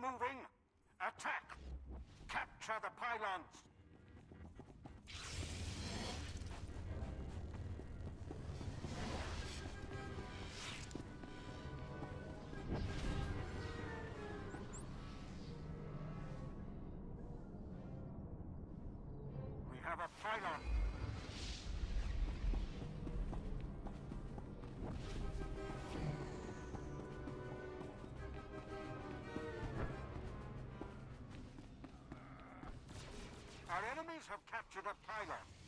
moving. Attack! Capture the pylons! We have a pylon! Enemies have captured a pylon.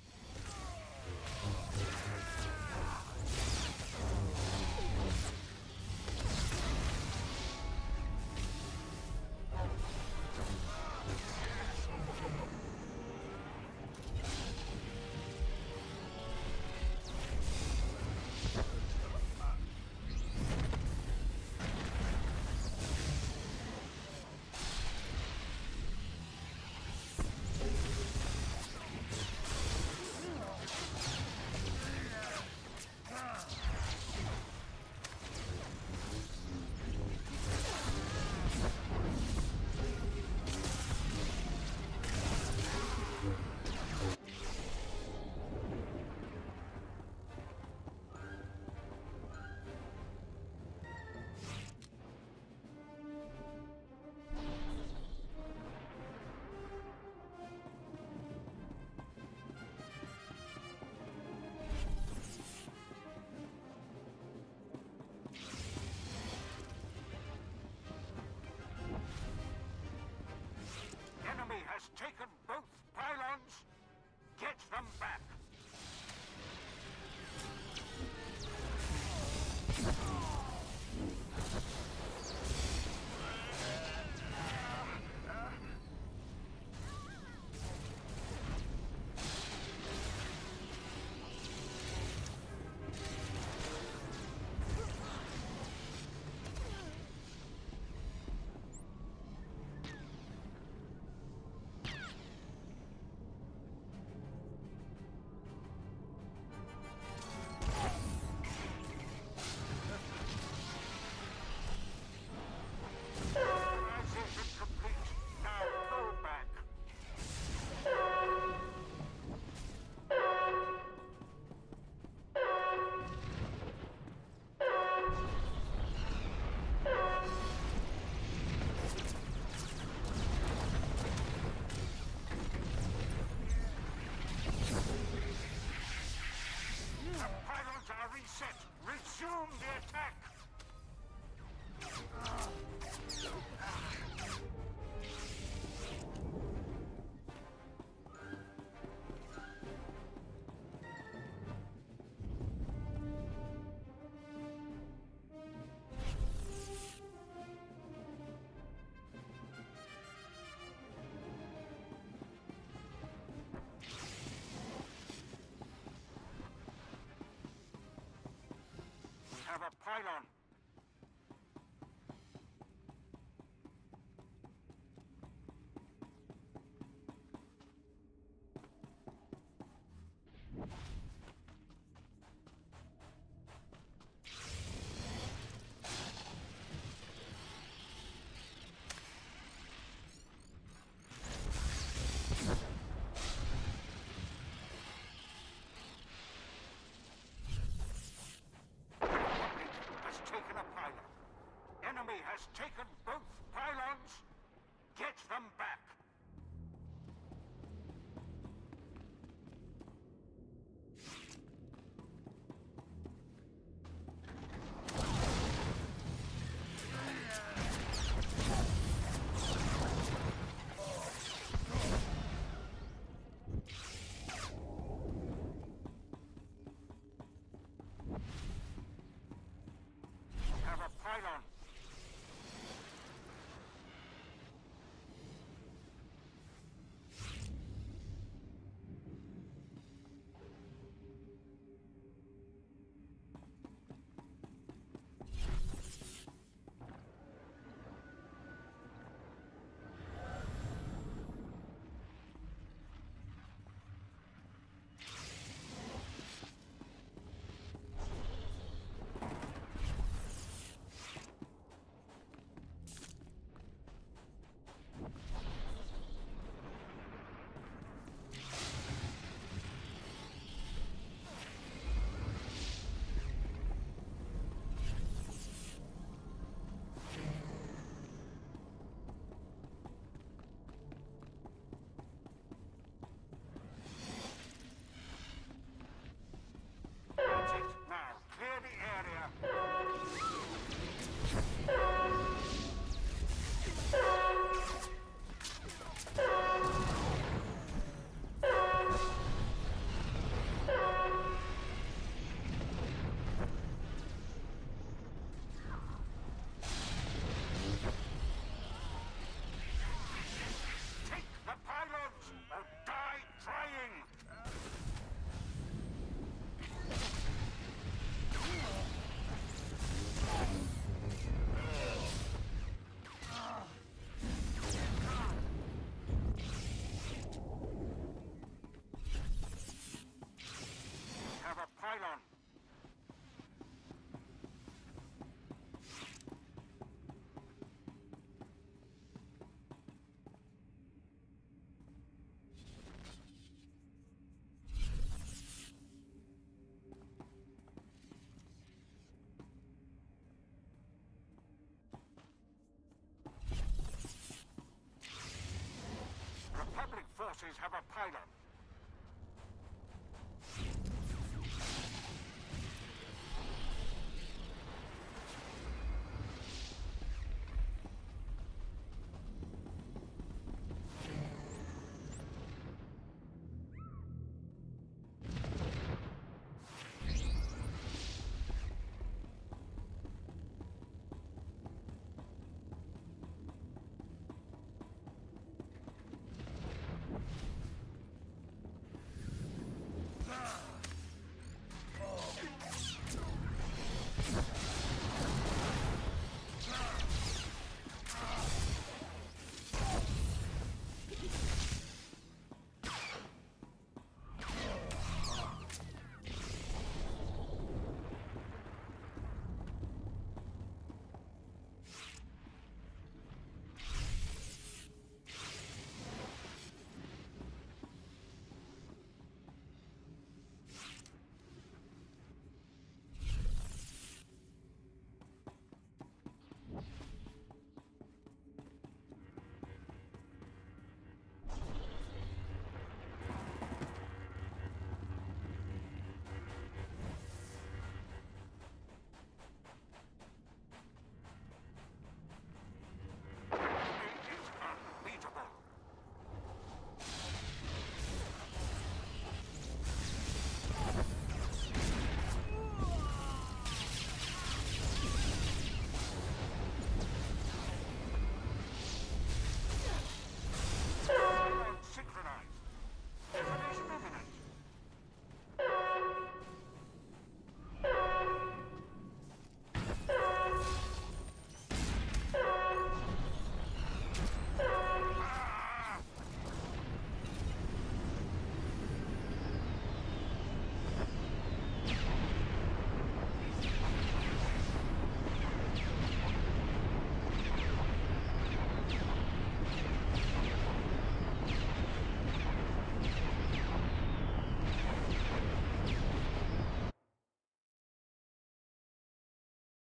Pylon. Have a pylon.